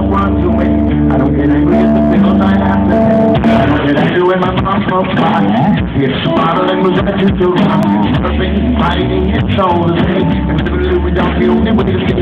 run to. I don't get angry at the things I have to say. I don't get angry when my mom smokes. It's bottle and was ready to run. Everything fighting its own thing. And literally we don't feel the way to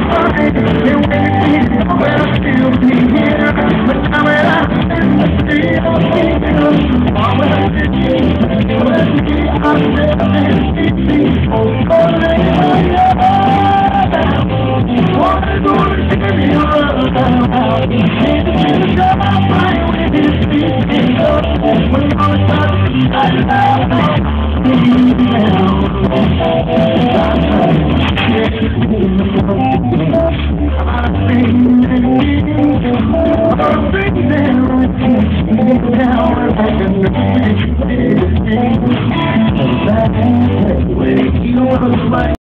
fine. And When you